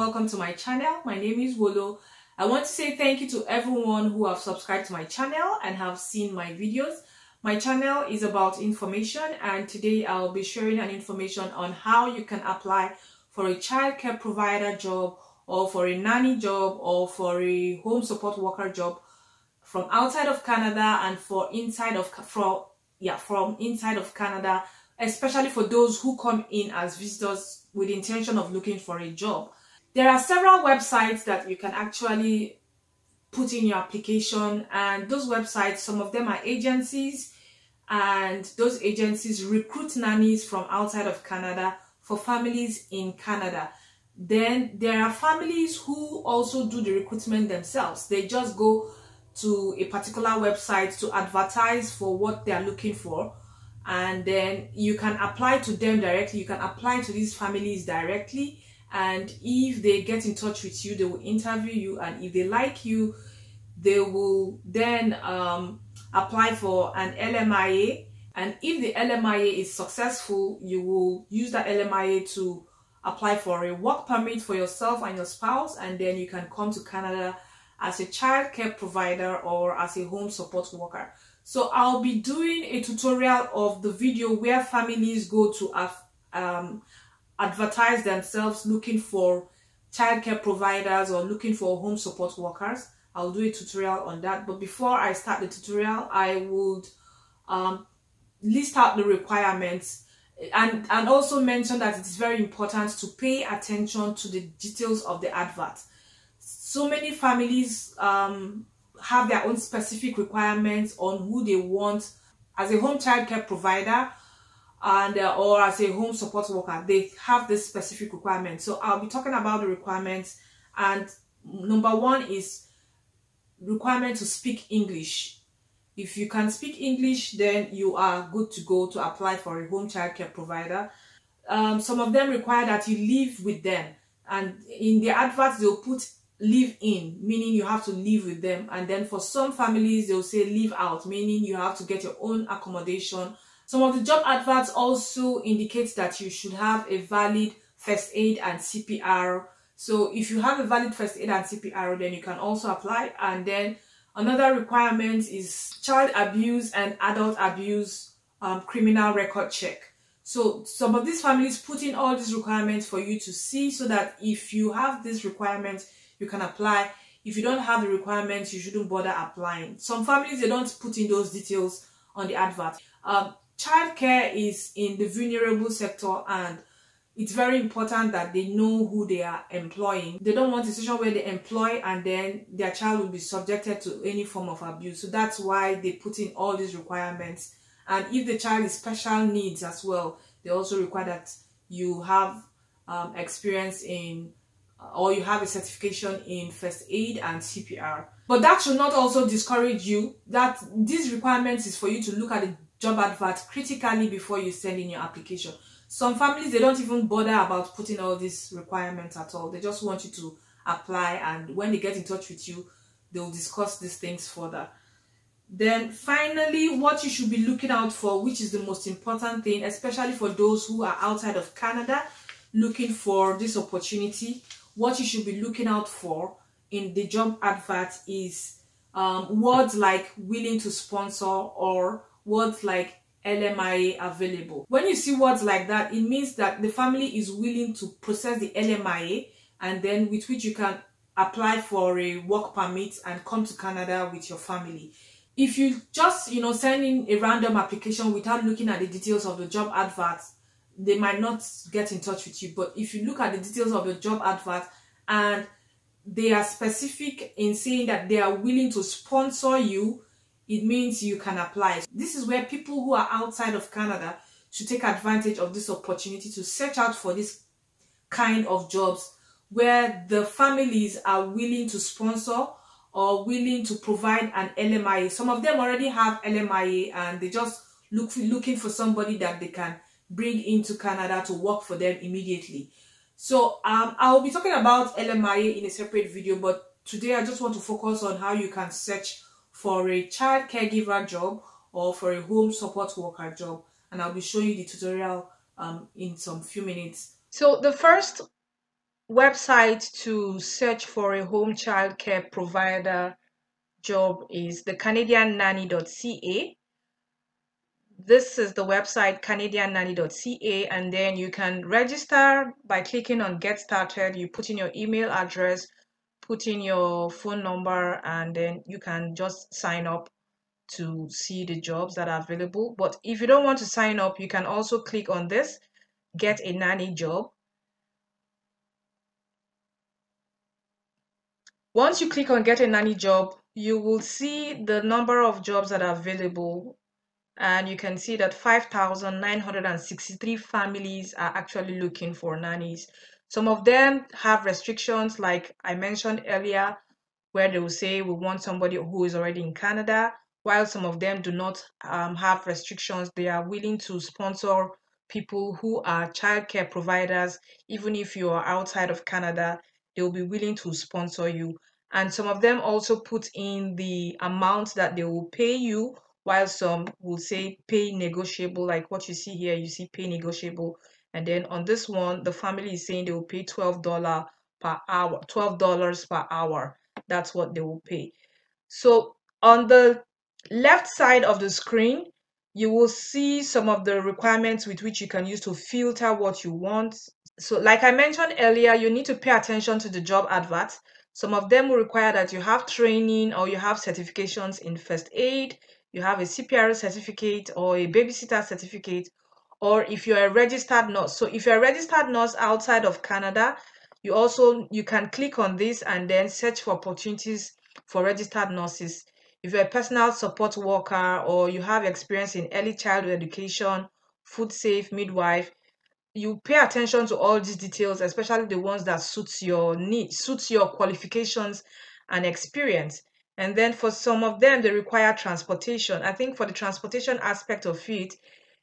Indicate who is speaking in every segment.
Speaker 1: welcome to my channel. My name is Wolo. I want to say thank you to everyone who have subscribed to my channel and have seen my videos. My channel is about information and today I'll be sharing an information on how you can apply for a childcare provider job or for a nanny job or for a home support worker job from outside of Canada and for inside of from yeah from inside of Canada especially for those who come in as visitors with intention of looking for a job. There are several websites that you can actually put in your application and those websites, some of them are agencies and those agencies recruit nannies from outside of Canada for families in Canada. Then there are families who also do the recruitment themselves. They just go to a particular website to advertise for what they are looking for and then you can apply to them directly you can apply to these families directly and if they get in touch with you they will interview you. And if they like you they will then um, apply for an LMIA and if the LMIA is successful you will use that LMIA to apply for a work permit for yourself and your spouse. And then you can come to Canada as a child care provider or as a home support worker. So I'll be doing a tutorial of the video where families go to um, advertise themselves looking for childcare providers or looking for home support workers. I'll do a tutorial on that. But before I start the tutorial, I would um, list out the requirements and, and also mention that it is very important to pay attention to the details of the advert. So many families um, have their own specific requirements on who they want as a home child care provider and uh, or as a home support worker they have this specific requirement. So i'll be talking about the requirements and number one is requirement to speak english. If you can speak english then you are good to go to apply for a home child care provider. Um, some of them require that you live with them and in the adverts they'll put live in meaning you have to live with them. And then for some families they'll say live out meaning you have to get your own accommodation some of the job adverts also indicate that you should have a valid first aid and cpr so if you have a valid first aid and cpr then you can also apply and then another requirement is child abuse and adult abuse um, criminal record check so some of these families put in all these requirements for you to see so that if you have these requirements you can apply. If you don't have the requirements, you shouldn't bother applying. Some families, they don't put in those details on the advert. Um, childcare is in the vulnerable sector and it's very important that they know who they are employing. They don't want a situation where they employ and then their child will be subjected to any form of abuse. So that's why they put in all these requirements. And if the child is special needs as well, they also require that you have um, experience in or you have a certification in first aid and CPR. But that should not also discourage you that these requirements is for you to look at the job advert critically before you send in your application. Some families, they don't even bother about putting all these requirements at all. They just want you to apply and when they get in touch with you, they'll discuss these things further. Then finally, what you should be looking out for, which is the most important thing, especially for those who are outside of Canada looking for this opportunity, what you should be looking out for in the job advert is um, words like willing to sponsor or words like LMIA available. When you see words like that, it means that the family is willing to process the LMIA and then with which you can apply for a work permit and come to Canada with your family. If you just, you know, send in a random application without looking at the details of the job advert, they might not get in touch with you. But if you look at the details of your job advert and they are specific in saying that they are willing to sponsor you, it means you can apply. This is where people who are outside of Canada should take advantage of this opportunity to search out for this kind of jobs where the families are willing to sponsor or willing to provide an LMIA. Some of them already have LMIA and they just look looking for somebody that they can bring into Canada to work for them immediately. So um, I'll be talking about LMIA in a separate video, but today I just want to focus on how you can search for a child caregiver job or for a home support worker job. And I'll be showing you the tutorial um, in some few minutes. So the first website to search for a home child care provider job is the canadiannanny.ca this is the website canadiannanny.ca and then you can register by clicking on get started you put in your email address put in your phone number and then you can just sign up to see the jobs that are available but if you don't want to sign up you can also click on this get a nanny job once you click on get a nanny job you will see the number of jobs that are available and you can see that 5,963 families are actually looking for nannies. Some of them have restrictions, like I mentioned earlier, where they will say we want somebody who is already in Canada, while some of them do not um, have restrictions. They are willing to sponsor people who are childcare providers, even if you are outside of Canada, they will be willing to sponsor you. And some of them also put in the amount that they will pay you while some will say pay negotiable like what you see here you see pay negotiable and then on this one the family is saying they will pay $12 per hour $12 per hour. That's what they will pay. So on the left side of the screen you will see some of the requirements with which you can use to filter what you want. So like i mentioned earlier you need to pay attention to the job adverts. Some of them will require that you have training or you have certifications in first aid you have a CPR certificate or a babysitter certificate, or if you're a registered nurse. So if you're a registered nurse outside of Canada, you also you can click on this and then search for opportunities for registered nurses. If you're a personal support worker or you have experience in early childhood education, food safe, midwife, you pay attention to all these details, especially the ones that suits your needs, suits your qualifications and experience. And then for some of them, they require transportation. I think for the transportation aspect of it,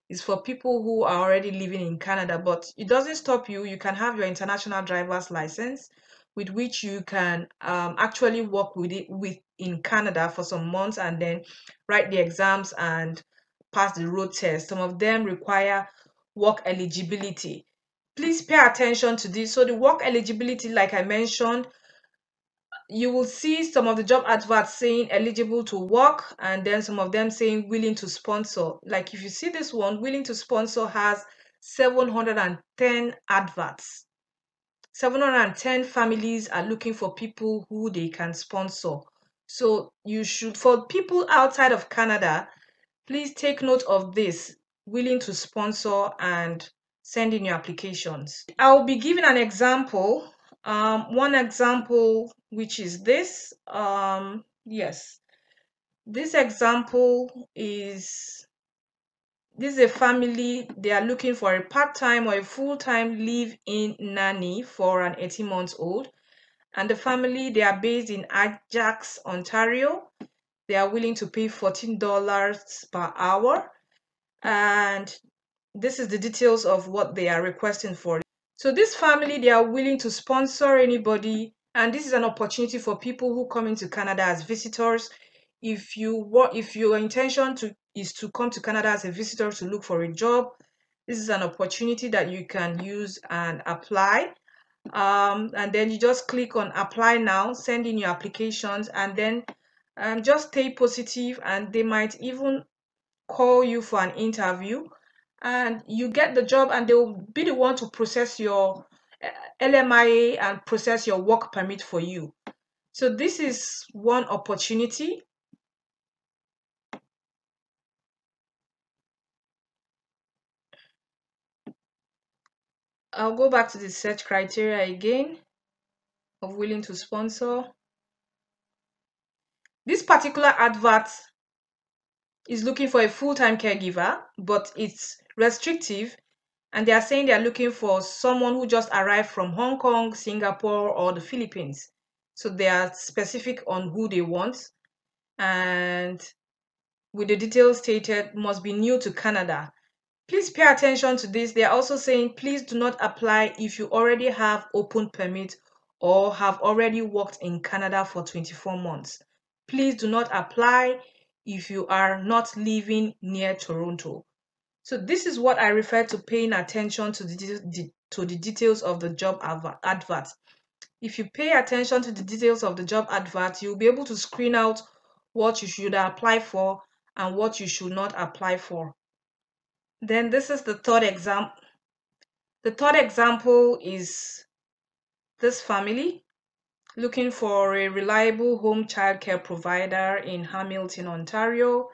Speaker 1: is for people who are already living in Canada, but it doesn't stop you. You can have your international driver's license, with which you can um, actually work with it with in Canada for some months and then write the exams and pass the road test. Some of them require work eligibility. Please pay attention to this. So the work eligibility, like I mentioned, you will see some of the job adverts saying eligible to work and then some of them saying willing to sponsor. Like if you see this one willing to sponsor has 710 adverts. 710 families are looking for people who they can sponsor. So you should for people outside of canada please take note of this willing to sponsor and send in your applications. I'll be giving an example. Um, one example, which is this, um, yes, this example is, this is a family, they are looking for a part-time or a full-time live-in nanny for an 18 months old. And the family, they are based in Ajax, Ontario. They are willing to pay $14 per hour. And this is the details of what they are requesting for. So this family, they are willing to sponsor anybody. And this is an opportunity for people who come into Canada as visitors. If you want, if your intention to is to come to Canada as a visitor to look for a job, this is an opportunity that you can use and apply. Um, and then you just click on apply now, send in your applications, and then um, just stay positive and they might even call you for an interview and you get the job and they'll be the one to process your Uh, LMIA and process your work permit for you. So this is one opportunity. I'll go back to the search criteria again of willing to sponsor. This particular advert is looking for a full-time caregiver, but it's restrictive and they are saying they are looking for someone who just arrived from Hong Kong, Singapore, or the Philippines. So they are specific on who they want. And with the details stated, must be new to Canada. Please pay attention to this. They are also saying please do not apply if you already have open permit or have already worked in Canada for 24 months. Please do not apply if you are not living near Toronto. So this is what I refer to paying attention to the, to the details of the job advert. If you pay attention to the details of the job advert, you'll be able to screen out what you should apply for and what you should not apply for. Then this is the third example. The third example is this family looking for a reliable home childcare provider in Hamilton, Ontario.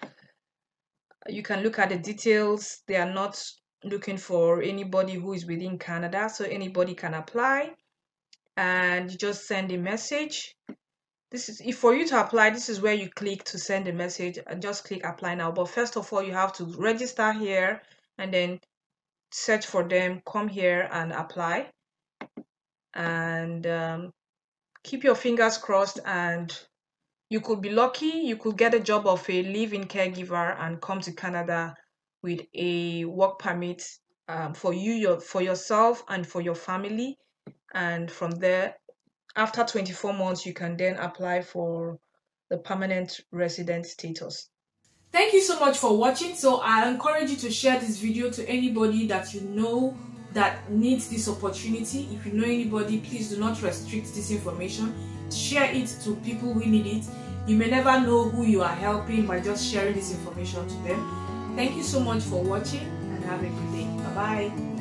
Speaker 1: You can look at the details. They are not looking for anybody who is within Canada, so anybody can apply and you just send a message. This is if for you to apply, this is where you click to send a message and just click apply now. But first of all, you have to register here and then search for them, come here and apply. And um, keep your fingers crossed and you could be lucky you could get a job of a live-in caregiver and come to canada with a work permit um, for you your for yourself and for your family. And from there after 24 months you can then apply for the permanent resident status.
Speaker 2: Thank you so much for watching. So i encourage you to share this video to anybody that you know that needs this opportunity. If you know anybody please do not restrict this information. Share it to people who need it you may never know who you are helping by just sharing this information to them. Thank you so much for watching and have a good day. Bye bye